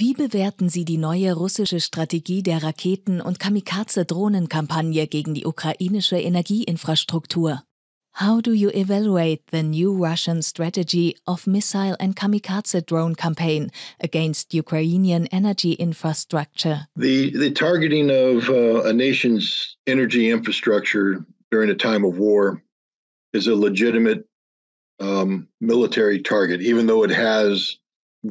Wie bewerten Sie die neue russische Strategie der Raketen- und Kamikaze-Drohnenkampagne gegen die ukrainische Energieinfrastruktur? How do you evaluate the new Russian strategy of missile and kamikaze drone campaign against Ukrainian energy infrastructure? The, the targeting of uh, a nation's energy infrastructure during a time of war is a legitimate um, military target, even though it has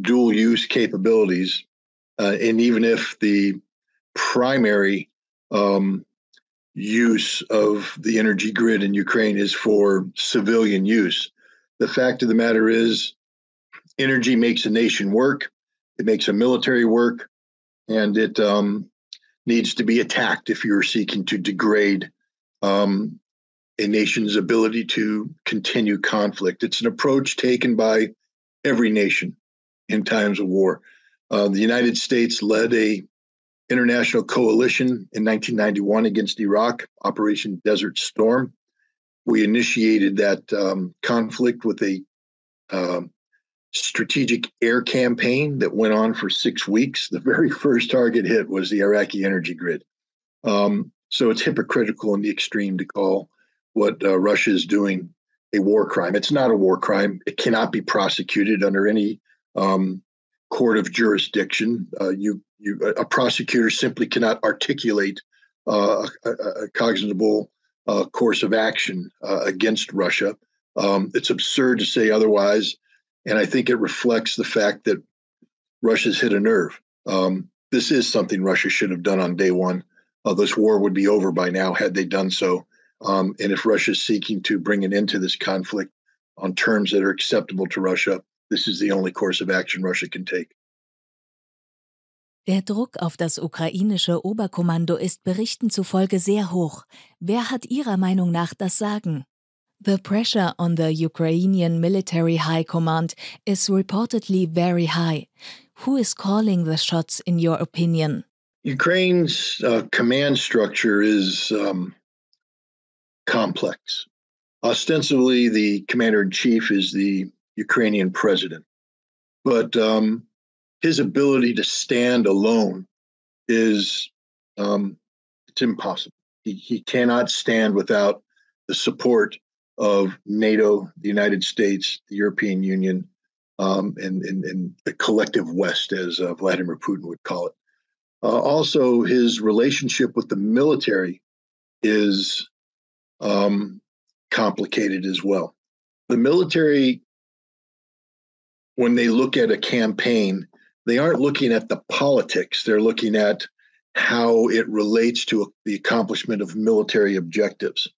dual use capabilities. Uh, and even if the primary um, use of the energy grid in Ukraine is for civilian use, the fact of the matter is energy makes a nation work, it makes a military work, and it um, needs to be attacked if you're seeking to degrade um, a nation's ability to continue conflict. It's an approach taken by every nation in times of war. Uh, the United States led a international coalition in 1991 against Iraq, Operation Desert Storm. We initiated that um, conflict with a um, strategic air campaign that went on for six weeks. The very first target hit was the Iraqi energy grid. Um, so it's hypocritical in the extreme to call what uh, Russia is doing a war crime. It's not a war crime. It cannot be prosecuted under any um, court of jurisdiction. Uh, you, you, a prosecutor simply cannot articulate uh, a, a, cognizable uh, course of action uh, against Russia. Um, it's absurd to say otherwise, and I think it reflects the fact that Russia's hit a nerve. Um, this is something Russia should have done on day one. Uh, this war would be over by now had they done so. Um, and if Russia is seeking to bring an end to this conflict on terms that are acceptable to Russia, this is the only course of action Russia can take. Der Druck auf das ukrainische Oberkommando ist Berichten zufolge sehr hoch. Wer hat Ihrer Meinung nach das Sagen? The pressure on the Ukrainian military high command is reportedly very high. Who is calling the shots, in your opinion? Ukraine's uh, command structure is um, complex. Ostensibly, the commander in chief is the Ukrainian president. But um, his ability to stand alone is um, it's impossible. He, he cannot stand without the support of NATO, the United States, the European Union, um, and, and, and, the collective West, as uh, Vladimir Putin would call it. Uh, also, his relationship with the military is um, complicated as well. The military when they look at a campaign, they aren't looking at the politics, they're looking at how it relates to the accomplishment of military objectives.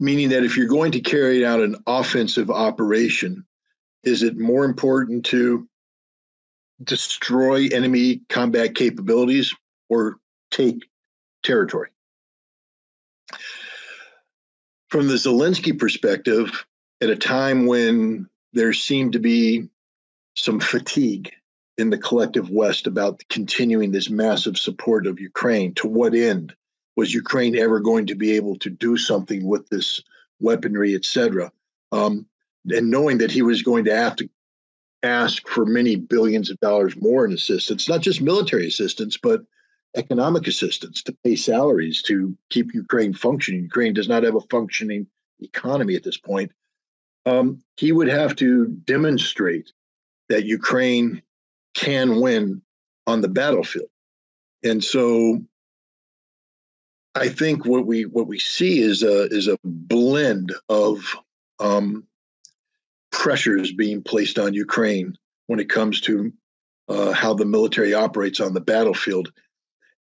Meaning that if you're going to carry out an offensive operation, is it more important to destroy enemy combat capabilities or take territory? From the Zelensky perspective, at a time when there seemed to be some fatigue in the collective West about continuing this massive support of Ukraine. To what end? Was Ukraine ever going to be able to do something with this weaponry, et cetera? Um, and knowing that he was going to have to ask for many billions of dollars more in assistance, not just military assistance, but economic assistance to pay salaries to keep Ukraine functioning. Ukraine does not have a functioning economy at this point um, he would have to demonstrate that Ukraine can win on the battlefield. And so I think what we what we see is a is a blend of um, pressures being placed on Ukraine when it comes to uh, how the military operates on the battlefield,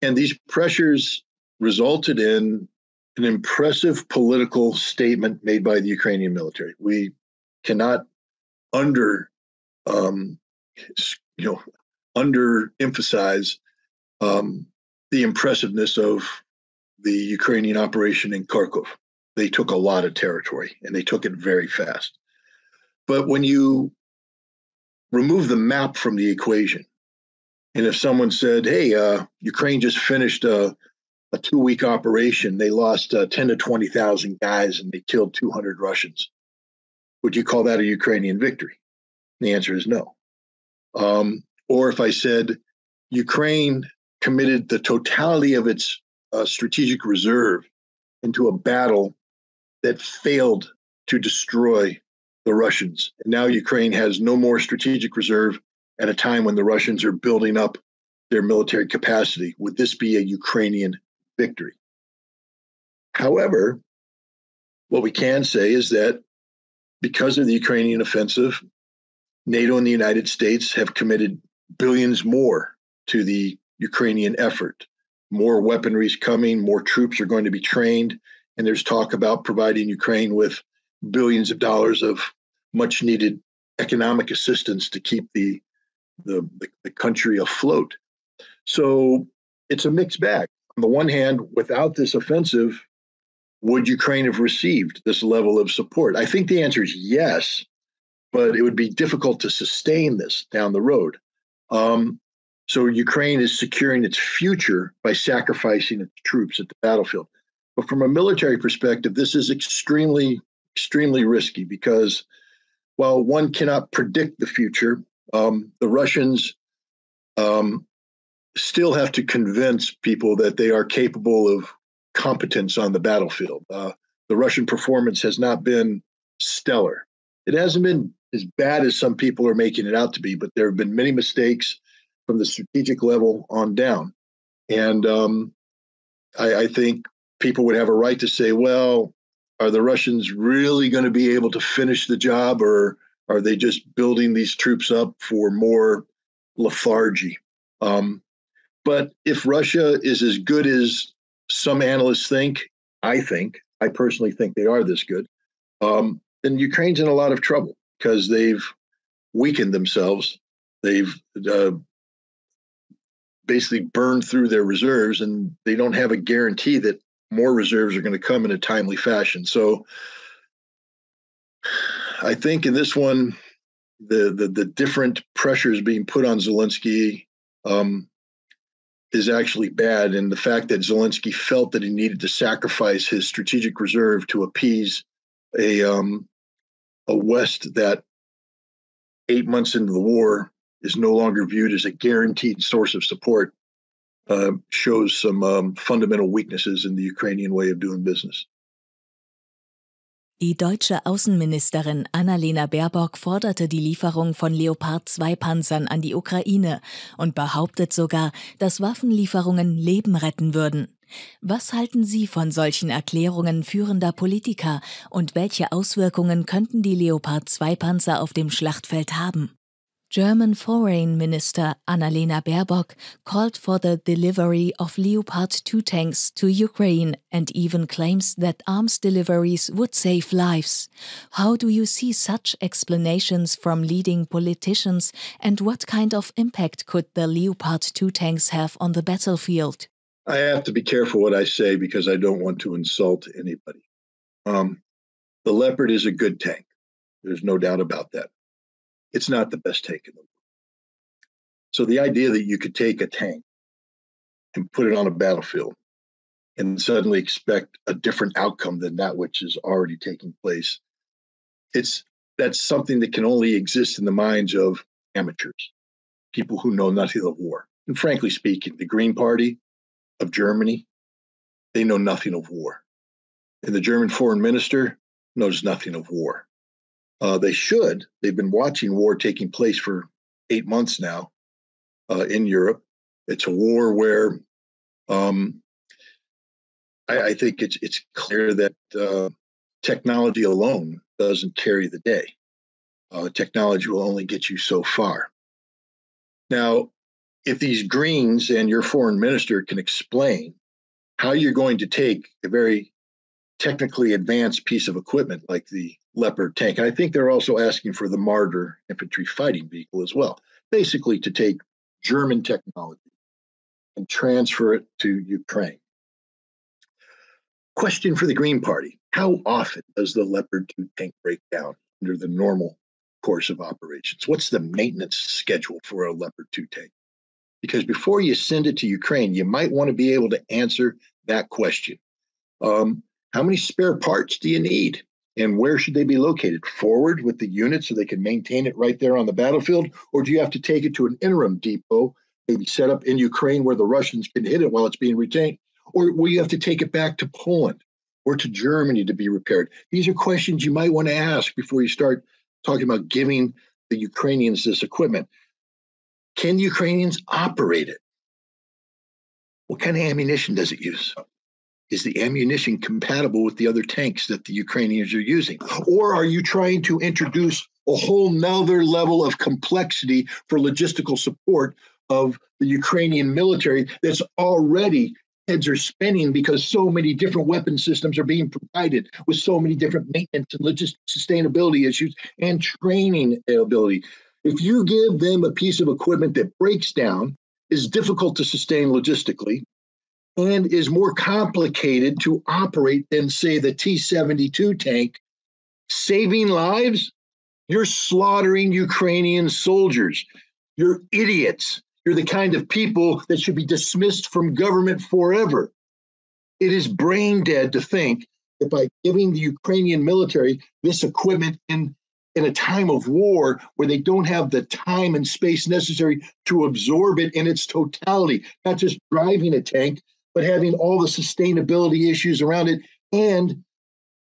and these pressures resulted in an impressive political statement made by the Ukrainian military. We cannot under, um, you know, under emphasize um, the impressiveness of the Ukrainian operation in Kharkov. They took a lot of territory and they took it very fast. But when you remove the map from the equation, and if someone said, "Hey, uh, Ukraine just finished a a two week operation. They lost uh, 10 to 20,000 guys and they killed 200 Russians. Would you call that a Ukrainian victory? The answer is no. Um, or if I said Ukraine committed the totality of its uh, strategic reserve into a battle that failed to destroy the Russians. And now Ukraine has no more strategic reserve at a time when the Russians are building up their military capacity. Would this be a Ukrainian victory? However, what we can say is that because of the Ukrainian offensive, NATO and the United States have committed billions more to the Ukrainian effort. More weaponry is coming, more troops are going to be trained, and there's talk about providing Ukraine with billions of dollars of much needed economic assistance to keep the, the, the, country afloat. So it's a mixed bag. On the one hand, without this offensive, would Ukraine have received this level of support? I think the answer is yes, but it would be difficult to sustain this down the road. Um, so Ukraine is securing its future by sacrificing its troops at the battlefield. But from a military perspective, this is extremely, extremely risky because while one cannot predict the future, um, the Russians um, still have to convince people that they are capable of competence on the battlefield. Uh, the Russian performance has not been stellar. It hasn't been as bad as some people are making it out to be, but there have been many mistakes from the strategic level on down. And um, I, I think people would have a right to say, well, are the Russians really going to be able to finish the job, or are they just building these troops up for more lethargy? Um, but if Russia is as good as some analysts think, I think, I personally think they are this good, um, then Ukraine's in a lot of trouble because they've weakened themselves. They've uh, basically burned through their reserves, and they don't have a guarantee that more reserves are going to come in a timely fashion. So I think in this one, the the, the different pressures being put on Zelensky um, is actually bad, and the fact that Zelensky felt that he needed to sacrifice his strategic reserve to appease a um, a West that eight months into the war is no longer viewed as a guaranteed source of support uh, shows some um, fundamental weaknesses in the Ukrainian way of doing business. Die deutsche Außenministerin Annalena Baerbock forderte die Lieferung von Leopard 2 Panzern an die Ukraine und behauptet sogar, dass Waffenlieferungen Leben retten würden. Was halten Sie von solchen Erklärungen führender Politiker und welche Auswirkungen könnten die Leopard 2 Panzer auf dem Schlachtfeld haben? German Foreign Minister Annalena Baerbock called for the delivery of Leopard 2 tanks to Ukraine and even claims that arms deliveries would save lives. How do you see such explanations from leading politicians and what kind of impact could the Leopard 2 tanks have on the battlefield? I have to be careful what I say because I don't want to insult anybody. Um, the Leopard is a good tank. There's no doubt about that it's not the best take in the world. So the idea that you could take a tank and put it on a battlefield and suddenly expect a different outcome than that which is already taking place, it's that's something that can only exist in the minds of amateurs, people who know nothing of war. And frankly speaking, the Green Party of Germany, they know nothing of war. And the German foreign minister knows nothing of war. Uh, they should. They've been watching war taking place for eight months now uh, in Europe. It's a war where um, I, I, think it's it's clear that uh, technology alone doesn't carry the day. Uh, technology will only get you so far. Now, if these Greens and your foreign minister can explain how you're going to take a very technically advanced piece of equipment like the Leopard tank. And I think they're also asking for the Marder infantry fighting vehicle as well, basically to take German technology and transfer it to Ukraine. Question for the Green Party How often does the Leopard 2 tank break down under the normal course of operations? What's the maintenance schedule for a Leopard 2 tank? Because before you send it to Ukraine, you might want to be able to answer that question. Um, how many spare parts do you need? And where should they be located? Forward with the unit so they can maintain it right there on the battlefield? Or do you have to take it to an interim depot, maybe set up in Ukraine where the Russians can hit it while it's being retained? Or will you have to take it back to Poland or to Germany to be repaired? These are questions you might want to ask before you start talking about giving the Ukrainians this equipment. Can the Ukrainians operate it? What kind of ammunition does it use? Is the ammunition compatible with the other tanks that the Ukrainians are using? Or are you trying to introduce a whole nother level of complexity for logistical support of the Ukrainian military that's already heads are spinning because so many different weapon systems are being provided with so many different maintenance and logistic sustainability issues and training ability. If you give them a piece of equipment that breaks down, is difficult to sustain logistically, and is more complicated to operate than, say, the T 72 tank, saving lives, you're slaughtering Ukrainian soldiers. You're idiots. You're the kind of people that should be dismissed from government forever. It is brain dead to think that by giving the Ukrainian military this equipment in, in a time of war where they don't have the time and space necessary to absorb it in its totality, not just driving a tank, but having all the sustainability issues around it and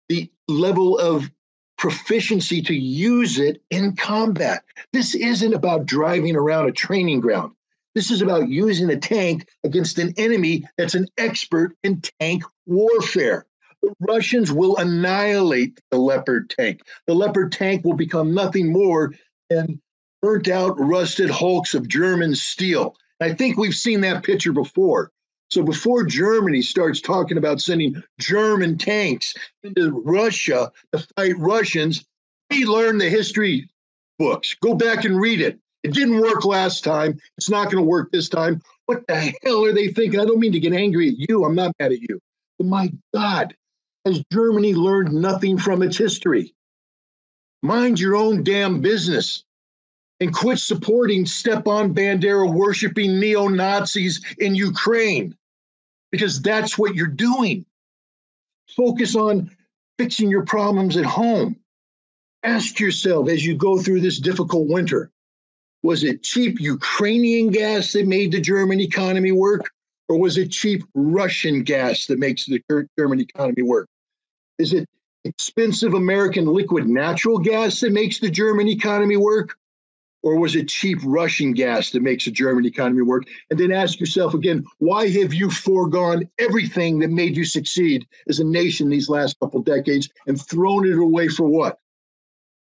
the level of proficiency to use it in combat. This isn't about driving around a training ground. This is about using a tank against an enemy that's an expert in tank warfare. The Russians will annihilate the Leopard tank. The Leopard tank will become nothing more than burnt out, rusted hulks of German steel. I think we've seen that picture before. So before Germany starts talking about sending German tanks into Russia to fight Russians, we learn the history books. Go back and read it. It didn't work last time. It's not going to work this time. What the hell are they thinking? I don't mean to get angry at you. I'm not mad at you. But my God, has Germany learned nothing from its history? Mind your own damn business and quit supporting Stepan Bandera worshiping neo Nazis in Ukraine because that's what you're doing. Focus on fixing your problems at home. Ask yourself as you go through this difficult winter was it cheap Ukrainian gas that made the German economy work? Or was it cheap Russian gas that makes the German economy work? Is it expensive American liquid natural gas that makes the German economy work? Or was it cheap Russian gas that makes the German economy work? And then ask yourself again, why have you foregone everything that made you succeed as a nation these last couple decades and thrown it away for what?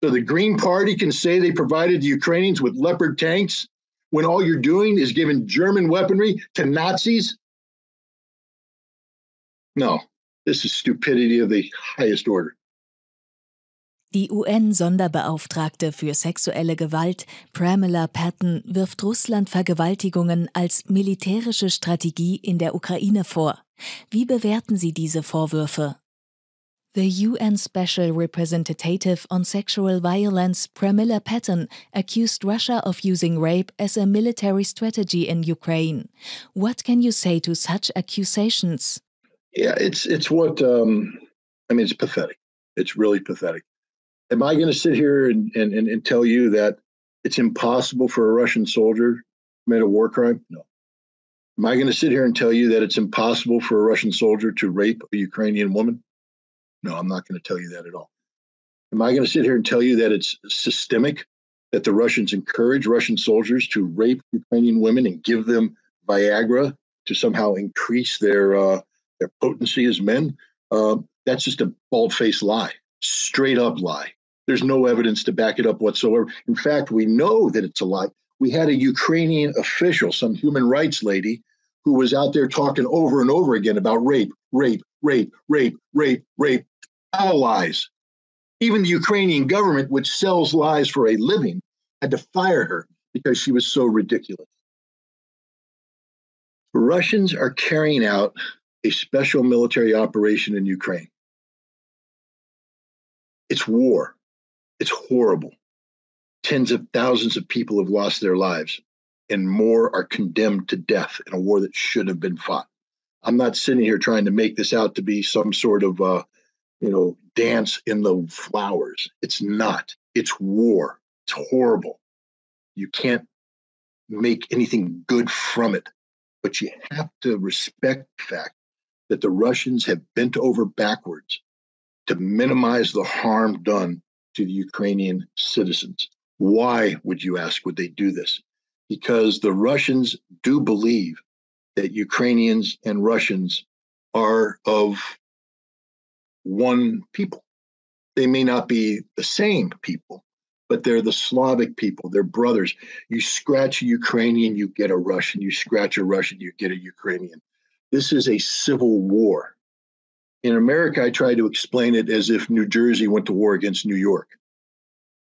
So the Green Party can say they provided the Ukrainians with Leopard tanks when all you're doing is giving German weaponry to Nazis? No, this is stupidity of the highest order. Die UN-Sonderbeauftragte für sexuelle Gewalt, Pramila Patton, wirft Russland Vergewaltigungen als militärische Strategie in der Ukraine vor. Wie bewerten Sie diese Vorwürfe? The UN Special Representative on Sexual Violence, Pramila Patton, accused Russia of using rape as a military strategy in Ukraine. What can you say to such accusations? Yeah, it's it's what um, I mean. It's pathetic. It's really pathetic. Am I going to sit here and, and, and, tell you that it's impossible for a Russian soldier to commit a war crime? No. Am I going to sit here and tell you that it's impossible for a Russian soldier to rape a Ukrainian woman? No, I'm not going to tell you that at all. Am I going to sit here and tell you that it's systemic, that the Russians encourage Russian soldiers to rape Ukrainian women and give them Viagra to somehow increase their uh, their potency as men? Uh, that's just a bald faced lie, straight up lie. There's no evidence to back it up whatsoever. In fact, we know that it's a lie. We had a Ukrainian official, some human rights lady, who was out there talking over and over again about rape, rape, rape, rape, rape, rape, all lies. Even the Ukrainian government, which sells lies for a living, had to fire her because she was so ridiculous. Russians are carrying out a special military operation in Ukraine. It's war. It's horrible. Tens of thousands of people have lost their lives, and more are condemned to death in a war that should have been fought. I'm not sitting here trying to make this out to be some sort of uh, you know, dance in the flowers. It's not. It's war. It's horrible. You can't make anything good from it. But you have to respect the fact that the Russians have bent over backwards to minimize the harm done to the Ukrainian citizens. Why, would you ask, would they do this? Because the Russians do believe that Ukrainians and Russians are of one people. They may not be the same people, but they're the Slavic people. They're brothers. You scratch a Ukrainian, you get a Russian. You scratch a Russian, you get a Ukrainian. This is a civil war. In America, I try to explain it as if New Jersey went to war against New York.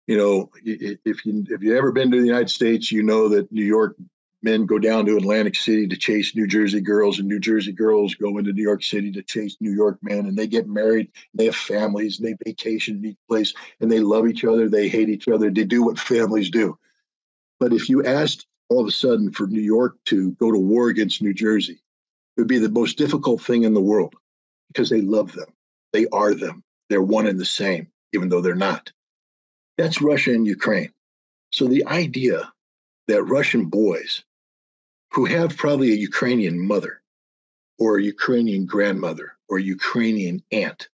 You know, if you if you ever been to the United States, you know that New York men go down to Atlantic City to chase New Jersey girls, and New Jersey girls go into New York City to chase New York men, and they get married, they have families, and they vacation in each place, and they love each other, they hate each other, they do what families do. But if you asked all of a sudden for New York to go to war against New Jersey, it would be the most difficult thing in the world because they love them. They are them. They're one and the same, even though they're not. That's Russia and Ukraine. So the idea that Russian boys who have probably a Ukrainian mother or a Ukrainian grandmother or a Ukrainian aunt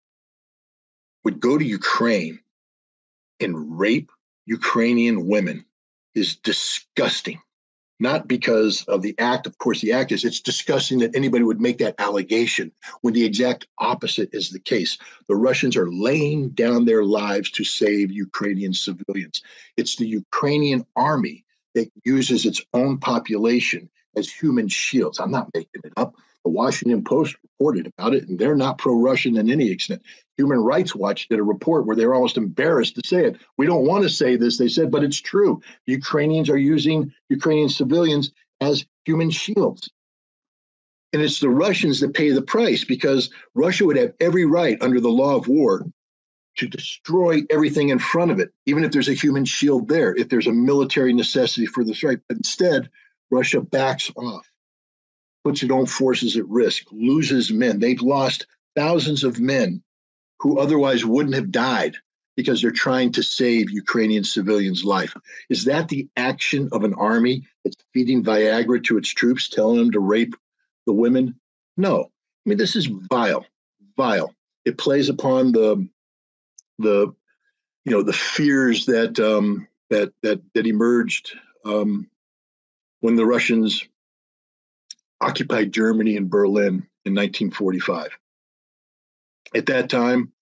would go to Ukraine and rape Ukrainian women is disgusting. Not because of the act, of course, the act is, it's disgusting that anybody would make that allegation when the exact opposite is the case. The Russians are laying down their lives to save Ukrainian civilians. It's the Ukrainian army that uses its own population as human shields. I'm not making it up. The Washington Post reported about it, and they're not pro Russian in any extent. Human Rights Watch did a report where they were almost embarrassed to say it. We don't want to say this, they said, but it's true. Ukrainians are using Ukrainian civilians as human shields. And it's the Russians that pay the price because Russia would have every right under the law of war to destroy everything in front of it, even if there's a human shield there, if there's a military necessity for the strike. But instead, Russia backs off, puts its own forces at risk, loses men. They've lost thousands of men who otherwise wouldn't have died because they're trying to save Ukrainian civilians' life. Is that the action of an army that's feeding Viagra to its troops, telling them to rape the women? No. I mean, this is vile, vile. It plays upon the the you know the fears that um, that that that emerged um, when the Russians occupied Germany and Berlin in 1945. At that time,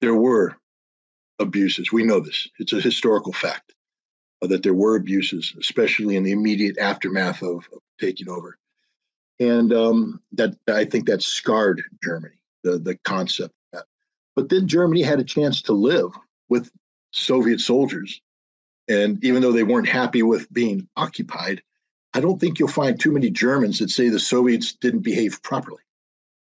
there were abuses. We know this. It's a historical fact uh, that there were abuses, especially in the immediate aftermath of, of taking over. And um, that I think that scarred Germany, the, the concept that. But then Germany had a chance to live with Soviet soldiers. And even though they weren't happy with being occupied, I don't think you'll find too many Germans that say the Soviets didn't behave properly,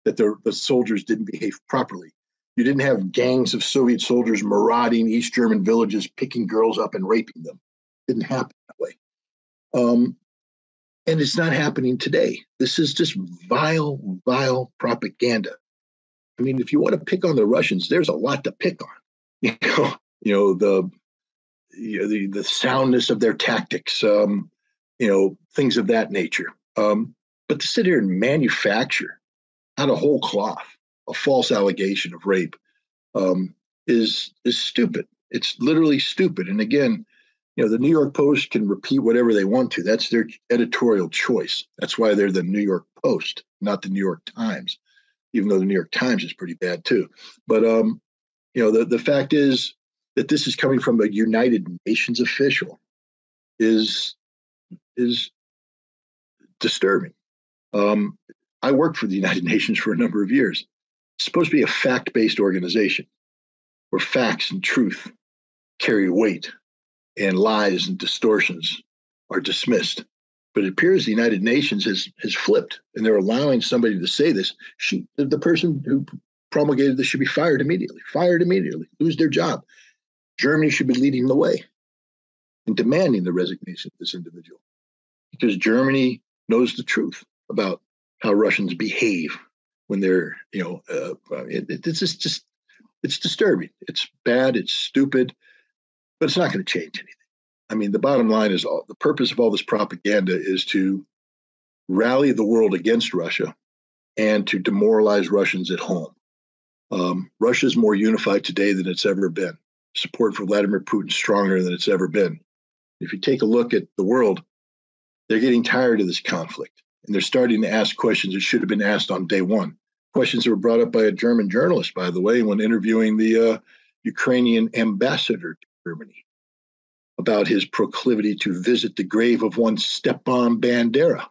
that the, the soldiers didn't behave properly. You didn't have gangs of Soviet soldiers marauding East German villages, picking girls up and raping them. It didn't happen that way. Um, and it's not happening today. This is just vile, vile propaganda. I mean, if you want to pick on the Russians, there's a lot to pick on. You know, you know the you know, the the soundness of their tactics. Um, you know, things of that nature. Um, but to sit here and manufacture out of whole cloth a false allegation of rape um, is is stupid. It's literally stupid. And again, you know, the New York Post can repeat whatever they want to. That's their editorial choice. That's why they're the New York Post, not the New York Times, even though the New York Times is pretty bad too. But um, you know, the, the fact is that this is coming from a United Nations official is is disturbing. Um, I worked for the United Nations for a number of years. It's supposed to be a fact based organization where facts and truth carry weight and lies and distortions are dismissed. But it appears the United Nations has, has flipped and they're allowing somebody to say this. She, the person who promulgated this should be fired immediately, fired immediately, lose their job. Germany should be leading the way and demanding the resignation of this individual because Germany knows the truth about how Russians behave when they're, you know, uh, it, it's just, just It's disturbing. It's bad. It's stupid, but it's not going to change anything. I mean, the bottom line is all, the purpose of all this propaganda is to rally the world against Russia and to demoralize Russians at home. Um, Russia is more unified today than it's ever been. Support for Vladimir Putin stronger than it's ever been. If you take a look at the world, they're getting tired of this conflict and they're starting to ask questions that should have been asked on day one. Questions that were brought up by a German journalist, by the way, when interviewing the uh, Ukrainian ambassador to Germany about his proclivity to visit the grave of one Stepan Bandera.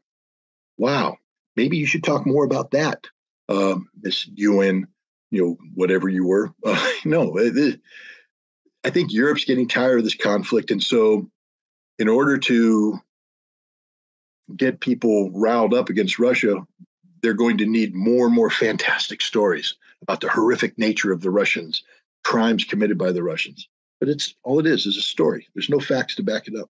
Wow, maybe you should talk more about that, uh, Miss UN, you know, whatever you were. Uh, no, it, I think Europe's getting tired of this conflict. And so, in order to get people riled up against Russia, they're going to need more and more fantastic stories about the horrific nature of the Russians, crimes committed by the Russians. But it's all it is is a story. There's no facts to back it up.